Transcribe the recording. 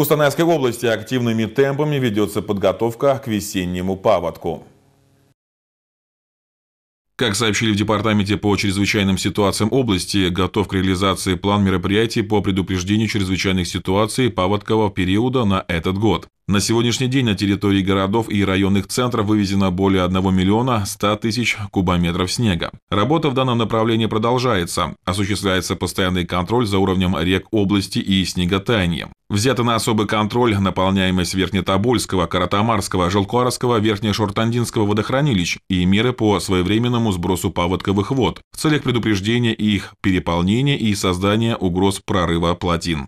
Кустанайской области активными темпами ведется подготовка к весеннему паводку. Как сообщили в Департаменте по чрезвычайным ситуациям области, готов к реализации план мероприятий по предупреждению чрезвычайных ситуаций паводкового периода на этот год. На сегодняшний день на территории городов и районных центров вывезено более 1 миллиона 100 тысяч кубометров снега. Работа в данном направлении продолжается. Осуществляется постоянный контроль за уровнем рек области и снеготаянием. Взято на особый контроль наполняемость Верхнетобольского, Каратамарского, Желкуарского, Верхнешортандинского водохранилищ и меры по своевременному сбросу паводковых вод в целях предупреждения их переполнения и создания угроз прорыва плотин.